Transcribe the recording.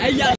哎呀